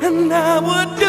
and I would do